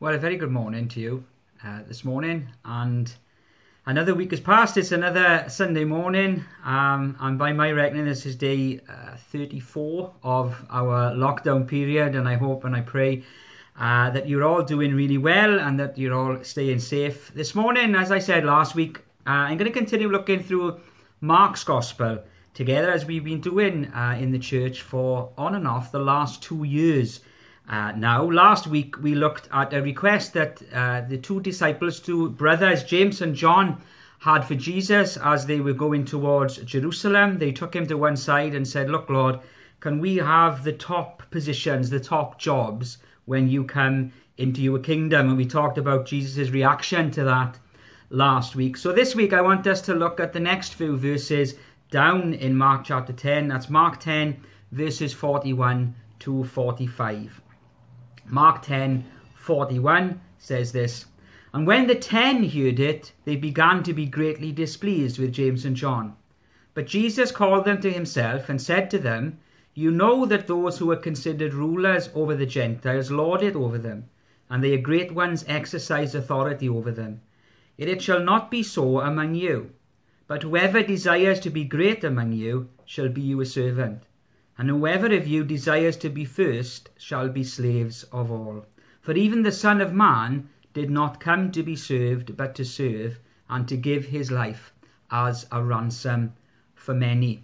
Well, a very good morning to you uh, this morning, and another week has passed. It's another Sunday morning, um, and by my reckoning, this is day uh, 34 of our lockdown period. And I hope and I pray uh, that you're all doing really well and that you're all staying safe. This morning, as I said last week, uh, I'm going to continue looking through Mark's Gospel together as we've been doing uh, in the church for on and off the last two years. Uh, now, last week we looked at a request that uh, the two disciples, two brothers, James and John, had for Jesus as they were going towards Jerusalem. They took him to one side and said, Look, Lord, can we have the top positions, the top jobs when you come into your kingdom? And we talked about Jesus' reaction to that last week. So this week I want us to look at the next few verses down in Mark chapter 10. That's Mark 10, verses 41 to 45. Mark 10 41 says this And when the ten heard it, they began to be greatly displeased with James and John. But Jesus called them to himself and said to them, You know that those who are considered rulers over the Gentiles lord it over them, and their great ones exercise authority over them. Yet it shall not be so among you. But whoever desires to be great among you shall be your servant and whoever of you desires to be first shall be slaves of all. For even the Son of Man did not come to be served, but to serve, and to give his life as a ransom for many.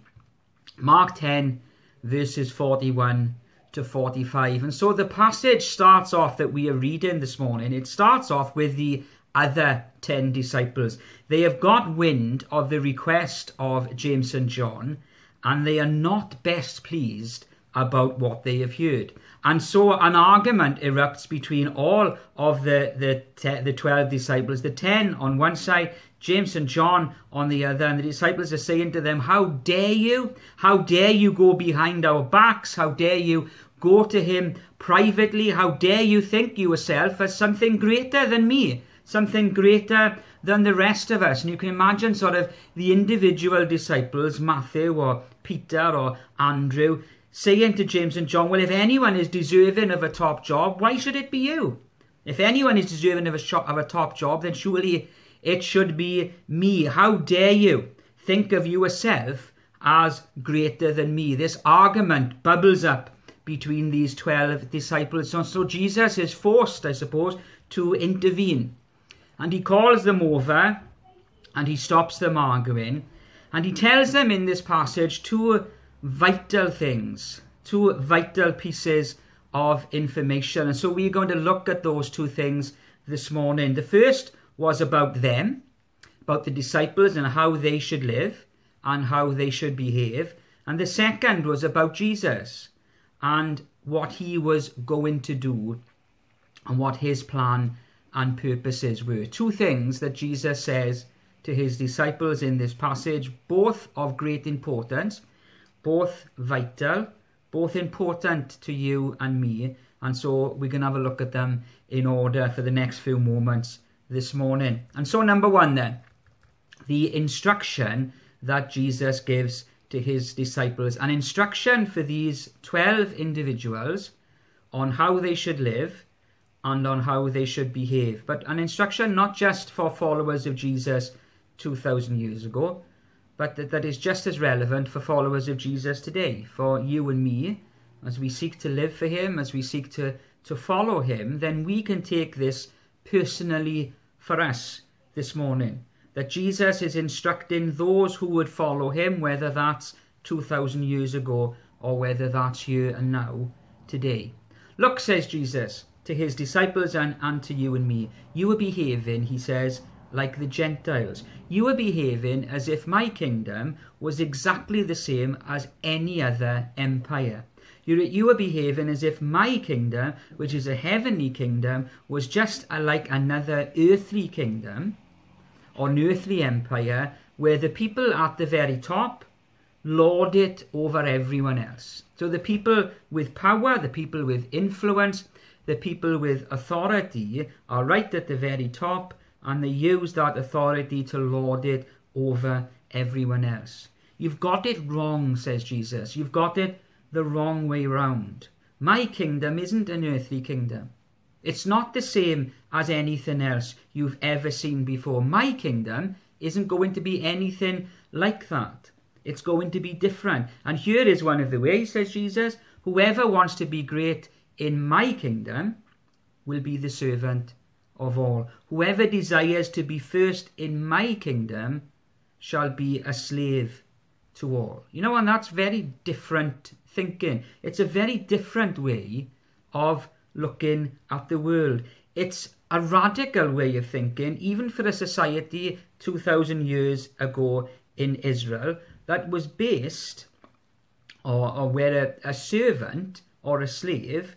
Mark 10, verses 41 to 45. And so the passage starts off that we are reading this morning, it starts off with the other 10 disciples. They have got wind of the request of James and John and they are not best pleased about what they have heard. And so an argument erupts between all of the, the, te- the 12 disciples, the 10 on one side, James and John on the other. And the disciples are saying to them, How dare you? How dare you go behind our backs? How dare you go to him privately? How dare you think yourself as something greater than me? Something greater than the rest of us. And you can imagine sort of the individual disciples, Matthew or Peter or Andrew, saying to James and John, Well, if anyone is deserving of a top job, why should it be you? If anyone is deserving of a, of a top job, then surely it should be me. How dare you think of yourself as greater than me? This argument bubbles up between these 12 disciples. So, so Jesus is forced, I suppose, to intervene. And he calls them over and he stops them arguing. And he tells them in this passage two vital things, two vital pieces of information. And so we're going to look at those two things this morning. The first was about them, about the disciples and how they should live and how they should behave. And the second was about Jesus and what he was going to do and what his plan and purposes were. Two things that Jesus says to his disciples in this passage, both of great importance, both vital, both important to you and me. And so we're going to have a look at them in order for the next few moments this morning. And so, number one, then, the instruction that Jesus gives to his disciples an instruction for these 12 individuals on how they should live and on how they should behave. But an instruction not just for followers of Jesus 2,000 years ago, but that, that is just as relevant for followers of Jesus today, for you and me, as we seek to live for Him, as we seek to, to follow Him, then we can take this personally for us this morning. That Jesus is instructing those who would follow Him, whether that's 2,000 years ago or whether that's here and now today. Look, says Jesus, to his disciples and, and to you and me. You are behaving, he says, like the Gentiles. You are behaving as if my kingdom was exactly the same as any other empire. You, you are behaving as if my kingdom, which is a heavenly kingdom, was just a, like another earthly kingdom or an earthly empire where the people at the very top lord it over everyone else. So the people with power, the people with influence, the people with authority are right at the very top and they use that authority to lord it over everyone else. You've got it wrong, says Jesus. You've got it the wrong way round. My kingdom isn't an earthly kingdom. It's not the same as anything else you've ever seen before. My kingdom isn't going to be anything like that. It's going to be different. And here is one of the ways, says Jesus whoever wants to be great in my kingdom will be the servant of all. Whoever desires to be first in my kingdom shall be a slave to all. You know, and that's very different thinking. It's a very different way of looking at the world. It's a radical way of thinking, even for a society 2,000 years ago in Israel, that was based, or, or where a, a servant or a slave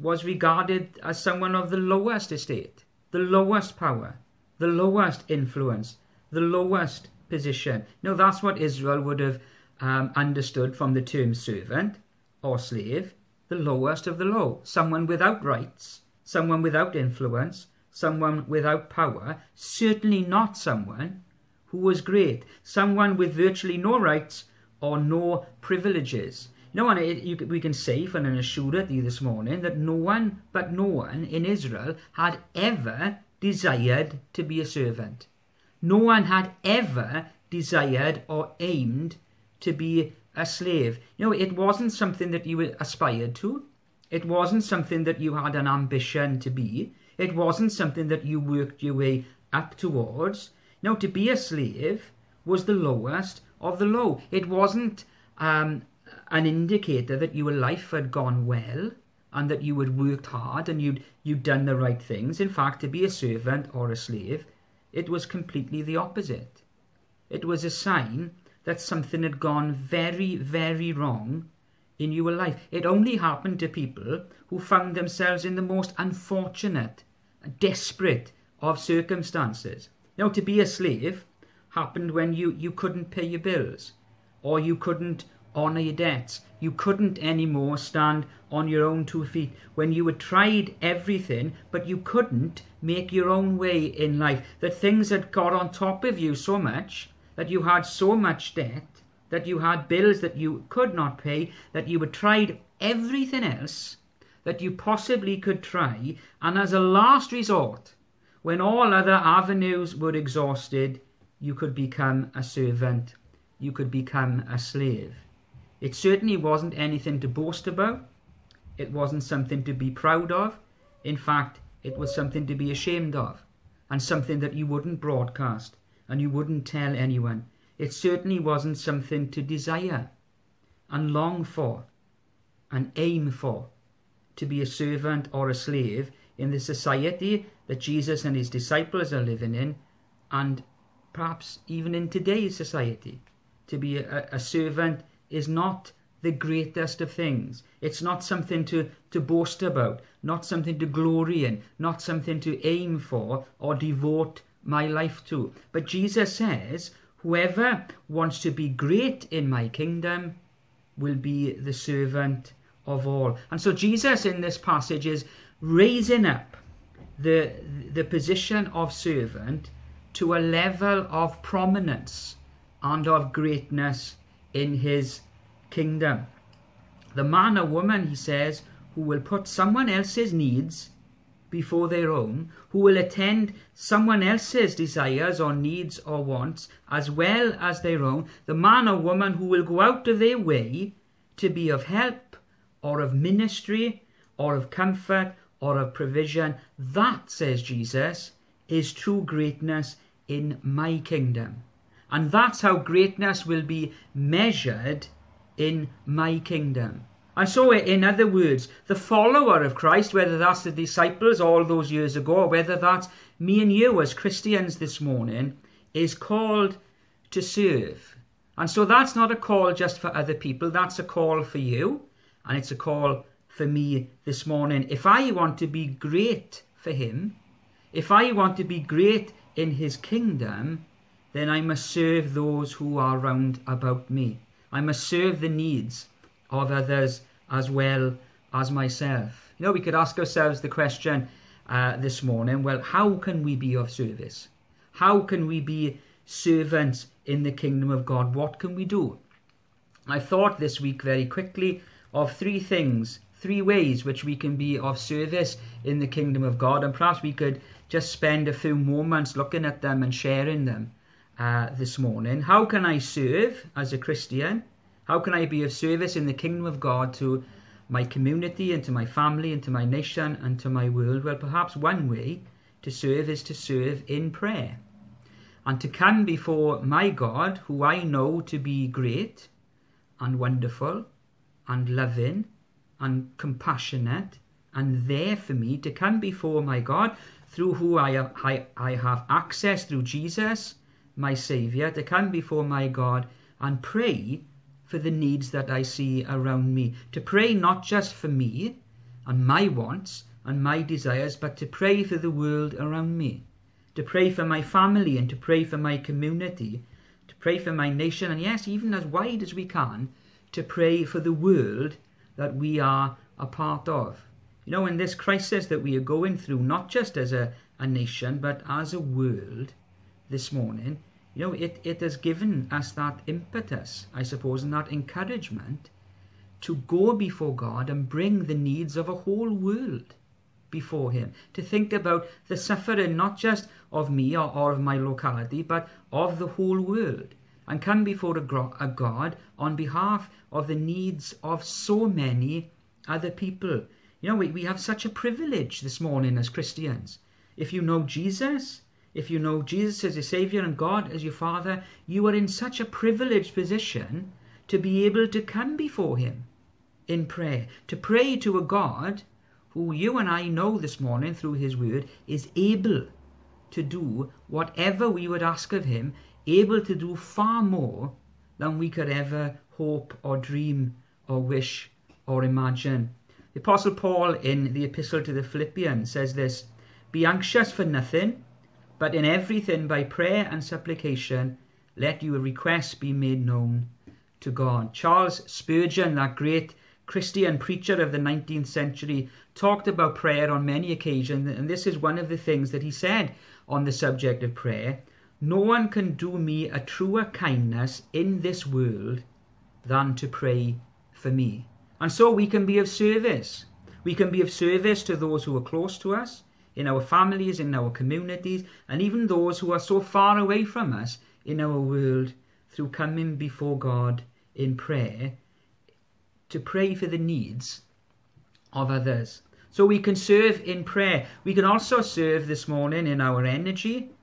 was regarded as someone of the lowest estate, the lowest power, the lowest influence, the lowest position. No, that's what Israel would have um, understood from the term servant or slave, the lowest of the low, someone without rights, someone without influence, someone without power, certainly not someone who was great, someone with virtually no rights or no privileges. No one, you, we can say from an assurity this morning that no one but no one in Israel had ever desired to be a servant. No one had ever desired or aimed to be a slave. You know, it wasn't something that you aspired to. It wasn't something that you had an ambition to be. It wasn't something that you worked your way up towards. Now, to be a slave was the lowest of the low. It wasn't um, an indicator that your life had gone well and that you had worked hard and you'd, you'd done the right things. In fact, to be a servant or a slave, it was completely the opposite. It was a sign that something had gone very, very wrong in your life. It only happened to people who found themselves in the most unfortunate, desperate of circumstances. Now, to be a slave happened when you, you couldn't pay your bills, or you couldn't honour your debts. You couldn't anymore stand on your own two feet when you had tried everything, but you couldn't make your own way in life. That things had got on top of you so much that you had so much debt, that you had bills that you could not pay, that you had tried everything else that you possibly could try, and as a last resort, when all other avenues were exhausted, you could become a servant, you could become a slave. It certainly wasn't anything to boast about. It wasn't something to be proud of. In fact, it was something to be ashamed of, and something that you wouldn't broadcast and you wouldn't tell anyone. It certainly wasn't something to desire and long for and aim for to be a servant or a slave in the society that Jesus and his disciples are living in, and perhaps even in today's society. To be a, a servant is not the greatest of things. It's not something to, to boast about, not something to glory in, not something to aim for or devote my life to. But Jesus says, Whoever wants to be great in my kingdom will be the servant of all. And so Jesus in this passage is raising up the, the position of servant to a level of prominence and of greatness in his kingdom. The man or woman, he says, who will put someone else's needs before their own, who will attend someone else's desires or needs or wants as well as their own, the man or woman who will go out of their way to be of help or of ministry or of comfort or of provision. That, says Jesus, is true greatness in my kingdom. And that's how greatness will be measured in my kingdom. And so, in other words, the follower of Christ, whether that's the disciples all those years ago, or whether that's me and you as Christians this morning, is called to serve. And so that's not a call just for other people, that's a call for you, and it's a call for me this morning. If I want to be great for Him, if I want to be great in His kingdom, then I must serve those who are round about me. I must serve the needs of others as well as myself. You know, we could ask ourselves the question uh, this morning well, how can we be of service? How can we be servants in the kingdom of God? What can we do? I thought this week very quickly of three things three ways which we can be of service in the kingdom of God, and perhaps we could just spend a few moments looking at them and sharing them uh, this morning. How can I serve as a Christian? How can I be of service in the kingdom of God to my community and to my family and to my nation and to my world? Well, perhaps one way to serve is to serve in prayer and to come before my God, who I know to be great and wonderful and loving and compassionate and there for me, to come before my God, through who I, I, I have access through Jesus, my Saviour, to come before my God and pray for the needs that I see around me. To pray not just for me and my wants and my desires, but to pray for the world around me. To pray for my family and to pray for my community. To pray for my nation, and yes, even as wide as we can, to pray for the world that we are a part of. You know, in this crisis that we are going through, not just as a, a nation, but as a world this morning, you know, it, it has given us that impetus, I suppose, and that encouragement to go before God and bring the needs of a whole world before Him. To think about the suffering not just of me or, or of my locality, but of the whole world. And come before a, God on behalf of the needs of so many other people. You know, we, we have such a privilege this morning as Christians. If you know Jesus, if you know Jesus as your Savior and God as your Father, you are in such a privileged position to be able to come before Him in prayer, to pray to a God who you and I know this morning through His Word is able to do whatever we would ask of Him, able to do far more than we could ever hope or dream or wish or imagine. The Apostle Paul in the Epistle to the Philippians says this Be anxious for nothing, but in everything by prayer and supplication, let your requests be made known to God. Charles Spurgeon, that great Christian preacher of the 19th century, talked about prayer on many occasions, and this is one of the things that he said on the subject of prayer. No one can do me a truer kindness in this world than to pray for me. And so we can be of service. We can be of service to those who are close to us, in our families, in our communities, and even those who are so far away from us in our world through coming before God in prayer to pray for the needs of others. So we can serve in prayer. We can also serve this morning in our energy,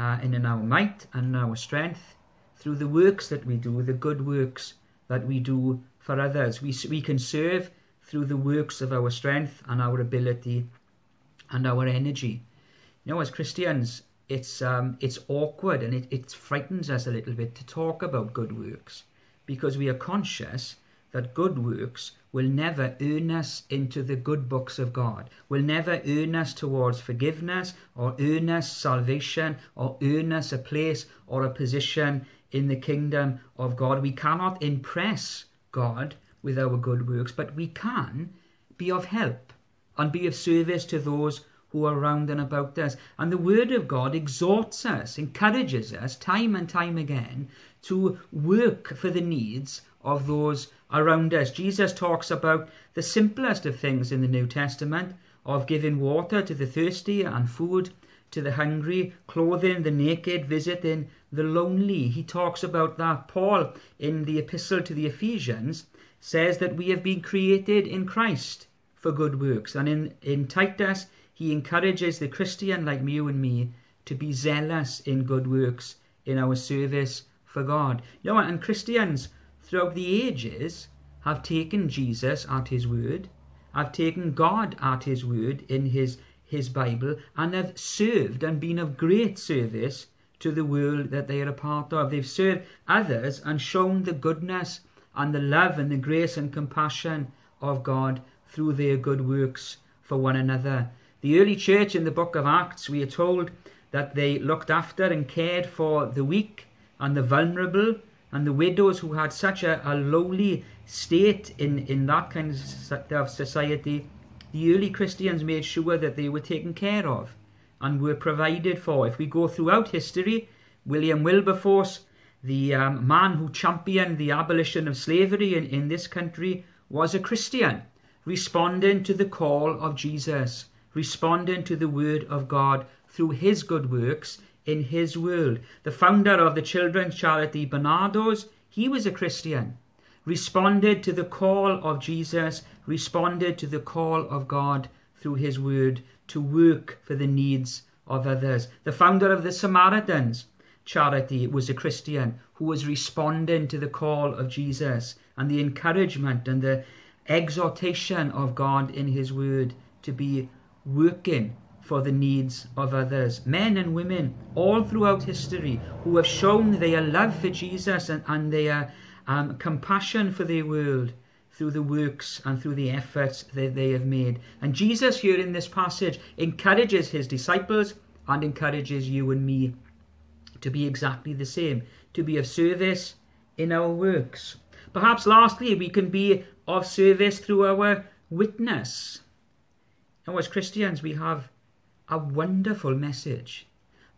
uh, and in our might and in our strength through the works that we do, the good works that we do for others. We, we can serve through the works of our strength and our ability and our energy. You know, as Christians, it's um, it's awkward and it, it frightens us a little bit to talk about good works because we are conscious that good works will never earn us into the good books of God, will never earn us towards forgiveness or earn us salvation or earn us a place or a position in the kingdom of God. We cannot impress God with our good works, but we can be of help and be of service to those who are around and about us. And the Word of God exhorts us, encourages us time and time again to work for the needs of those around us. Jesus talks about the simplest of things in the New Testament of giving water to the thirsty and food to the hungry, clothing the naked, visiting the lonely. He talks about that. Paul, in the epistle to the Ephesians, says that we have been created in Christ for good works. And in, in Titus, he encourages the Christian like you and me to be zealous in good works in our service for God. You know what? And Christians throughout the ages have taken Jesus at his word, have taken God at his word in his his Bible and have served and been of great service to the world that they are a part of. They've served others and shown the goodness and the love and the grace and compassion of God through their good works for one another. The early church in the book of Acts, we are told that they looked after and cared for the weak and the vulnerable and the widows who had such a, a lowly state in, in that kind of society the early Christians made sure that they were taken care of and were provided for. If we go throughout history, William Wilberforce, the um, man who championed the abolition of slavery in, in this country, was a Christian. responding to the call of Jesus, responding to the word of God through his good works in his world. The founder of the children's charity Barnardo's, he was a Christian, responded to the call of Jesus, responded to the call of God through his word to work for the needs of others. The founder of the Samaritans charity was a Christian who was responding to the call of Jesus and the encouragement and the exhortation of God in his word to be working for the needs of others. Men and women all throughout history who have shown their love for Jesus and, and their um, compassion for their world through the works and through the efforts that they have made. And Jesus, here in this passage, encourages his disciples and encourages you and me to be exactly the same, to be of service in our works. Perhaps lastly, we can be of service through our witness. Now, as Christians, we have a wonderful message,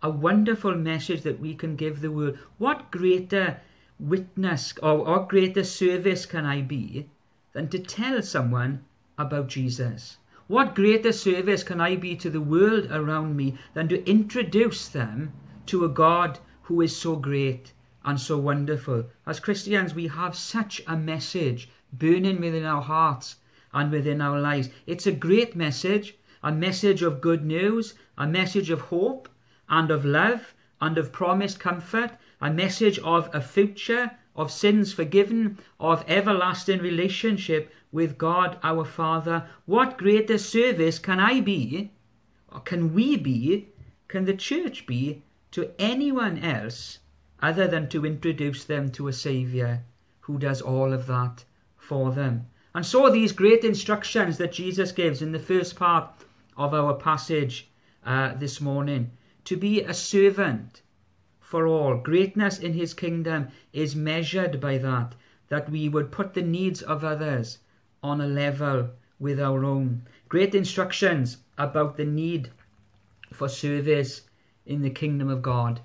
a wonderful message that we can give the world. What greater witness or what greater service can I be than to tell someone about Jesus? What greater service can I be to the world around me than to introduce them to a God who is so great and so wonderful? As Christians, we have such a message burning within our hearts and within our lives. It's a great message a message of good news, a message of hope and of love and of promised comfort, a message of a future, of sins forgiven, of everlasting relationship with God our Father. What greater service can I be, or can we be, can the church be to anyone else other than to introduce them to a Saviour who does all of that for them? And so these great instructions that Jesus gives in the first part of our passage uh, this morning to be a servant for all. Greatness in his kingdom is measured by that, that we would put the needs of others on a level with our own. Great instructions about the need for service in the kingdom of God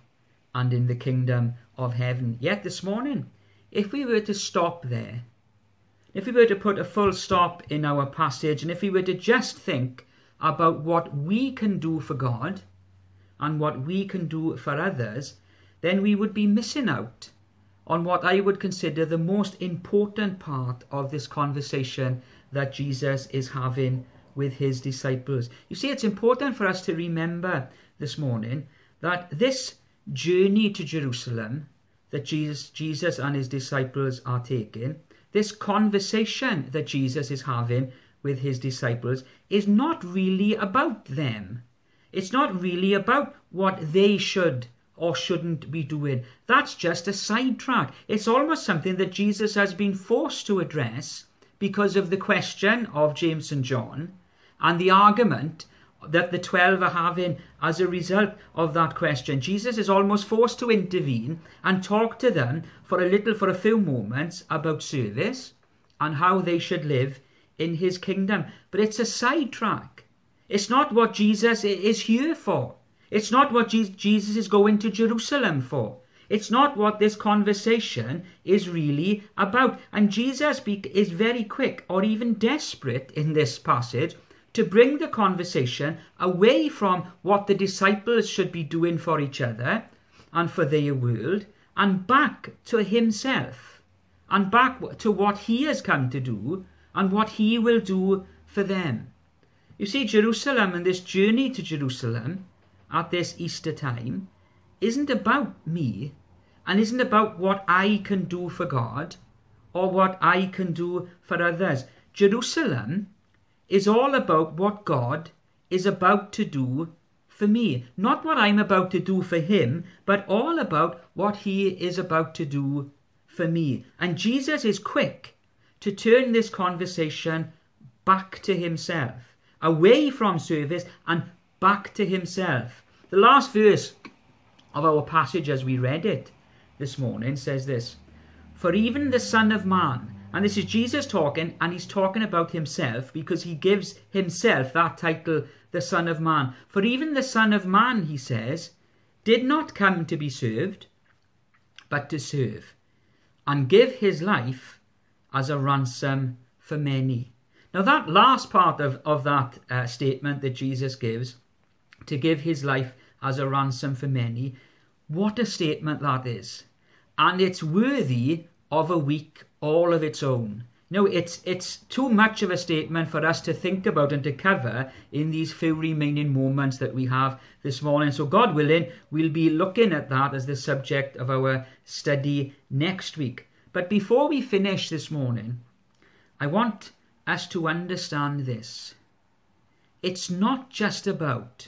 and in the kingdom of heaven. Yet this morning, if we were to stop there, if we were to put a full stop in our passage, and if we were to just think about what we can do for God and what we can do for others, then we would be missing out on what I would consider the most important part of this conversation that Jesus is having with his disciples. You see, it's important for us to remember this morning that this journey to Jerusalem that Jesus, Jesus and his disciples are taking, this conversation that Jesus is having with his disciples is not really about them. It's not really about what they should or shouldn't be doing. That's just a sidetrack. It's almost something that Jesus has been forced to address because of the question of James and John and the argument that the 12 are having as a result of that question. Jesus is almost forced to intervene and talk to them for a little, for a few moments, about service and how they should live in his kingdom. But it's a sidetrack. It's not what Jesus is here for. It's not what Jesus is going to Jerusalem for. It's not what this conversation is really about. And Jesus is very quick or even desperate in this passage to bring the conversation away from what the disciples should be doing for each other and for their world and back to himself and back to what he has come to do and what he will do for them. You see, Jerusalem and this journey to Jerusalem at this Easter time isn't about me and isn't about what I can do for God or what I can do for others. Jerusalem is all about what God is about to do for me. Not what I'm about to do for him, but all about what he is about to do for me. And Jesus is quick to turn this conversation back to himself, away from service and back to himself. The last verse of our passage as we read it this morning says this For even the Son of Man, and this is Jesus talking, and he's talking about himself because he gives himself that title, the Son of Man. For even the Son of Man, he says, did not come to be served, but to serve, and give his life as a ransom for many. Now, that last part of, of that uh, statement that Jesus gives, to give his life as a ransom for many, what a statement that is. And it's worthy of a week all of its own. No, it's it's too much of a statement for us to think about and to cover in these few remaining moments that we have this morning. So, God willing, we'll be looking at that as the subject of our study next week. But before we finish this morning, I want us to understand this. It's not just about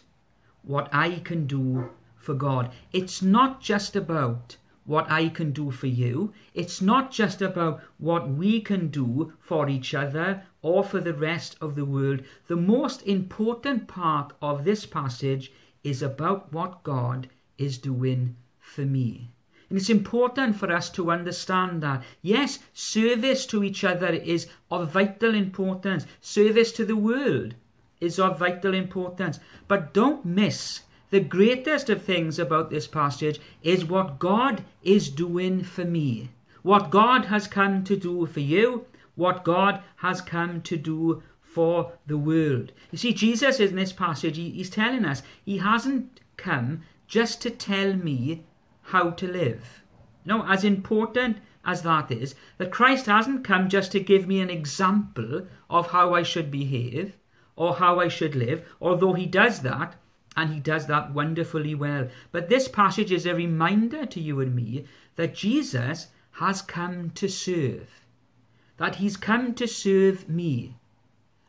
what I can do for God. It's not just about what I can do for you. It's not just about what we can do for each other or for the rest of the world. The most important part of this passage is about what God is doing for me. And it's important for us to understand that. Yes, service to each other is of vital importance. Service to the world is of vital importance. But don't miss the greatest of things about this passage is what God is doing for me. What God has come to do for you, what God has come to do for the world. You see, Jesus in this passage, he, he's telling us he hasn't come just to tell me how to live. No, as important as that is, that Christ hasn't come just to give me an example of how I should behave or how I should live, although he does that and he does that wonderfully well. But this passage is a reminder to you and me that Jesus has come to serve, that he's come to serve me,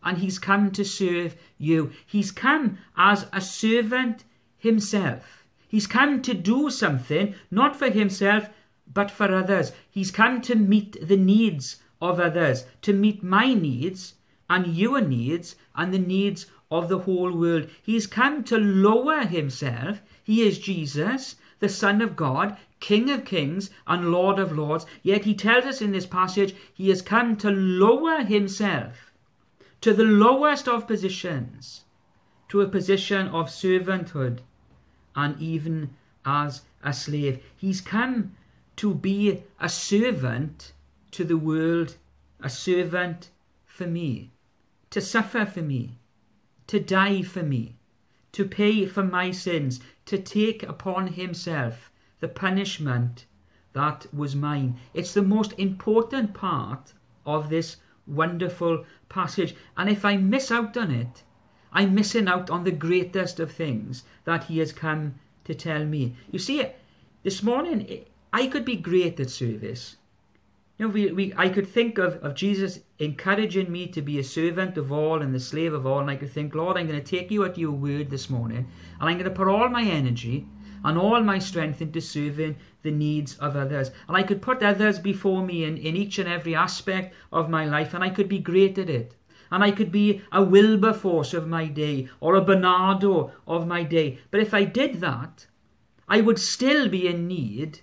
and he's come to serve you. He's come as a servant himself. He's come to do something, not for himself, but for others. He's come to meet the needs of others, to meet my needs and your needs and the needs of the whole world. He He's come to lower himself. He is Jesus, the Son of God, King of kings and Lord of lords. Yet he tells us in this passage he has come to lower himself to the lowest of positions, to a position of servanthood, and even as a slave. He's come to be a servant to the world, a servant for me, to suffer for me, to die for me, to pay for my sins, to take upon himself the punishment that was mine. It's the most important part of this wonderful passage. And if I miss out on it, I'm missing out on the greatest of things that he has come to tell me. You see, this morning I could be great at service. You know, we, we, I could think of, of Jesus encouraging me to be a servant of all and the slave of all, and I could think, Lord, I'm going to take you at your word this morning, and I'm going to put all my energy and all my strength into serving the needs of others. And I could put others before me in, in each and every aspect of my life, and I could be great at it. And I could be a Wilberforce of my day or a Barnardo of my day. But if I did that, I would still be in need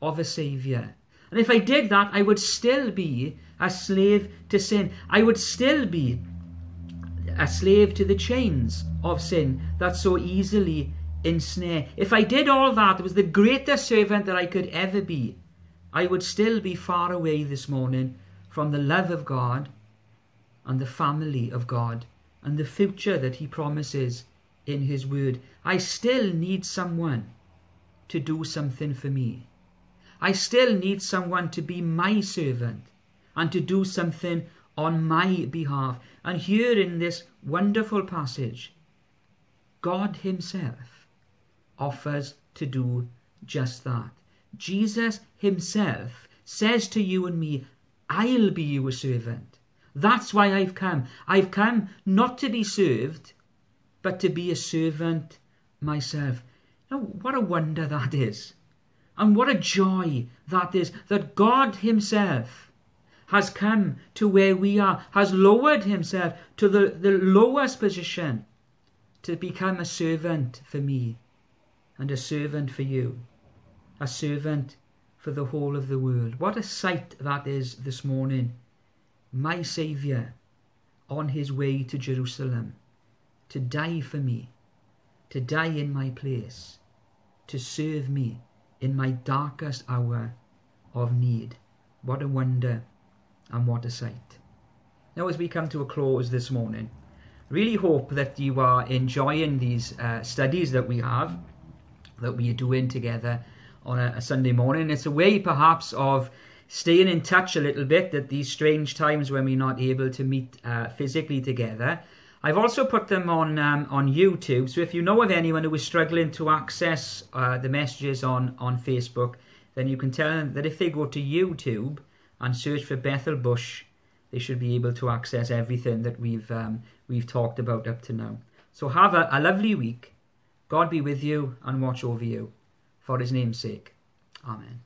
of a Saviour. And if I did that, I would still be a slave to sin. I would still be a slave to the chains of sin that so easily ensnare. If I did all that, it was the greatest servant that I could ever be. I would still be far away this morning from the love of God and the family of God and the future that He promises in His Word. I still need someone to do something for me. I still need someone to be my servant and to do something on my behalf. And here in this wonderful passage, God Himself offers to do just that. Jesus Himself says to you and me, I'll be your servant. That's why I've come. I've come not to be served, but to be a servant myself. Now, what a wonder that is. And what a joy that is that God Himself has come to where we are, has lowered Himself to the, the lowest position to become a servant for me and a servant for you, a servant for the whole of the world. What a sight that is this morning. My Saviour on his way to Jerusalem to die for me, to die in my place, to serve me in my darkest hour of need. What a wonder and what a sight. now as we come to a close this morning, really hope that you are enjoying these uh, studies that we have, that we are doing together on a, a, Sunday morning. It's a way perhaps of staying in touch a little bit at these strange times when we're not able to meet uh, physically together. I've also put them on um, on YouTube. So if you know of anyone who is struggling to access uh, the messages on on Facebook, then you can tell them that if they go to YouTube and search for Bethel Bush, they should be able to access everything that we've um, we've talked about up to now. So have a, a lovely week. God be with you and watch over you. For his name's sake. Amen.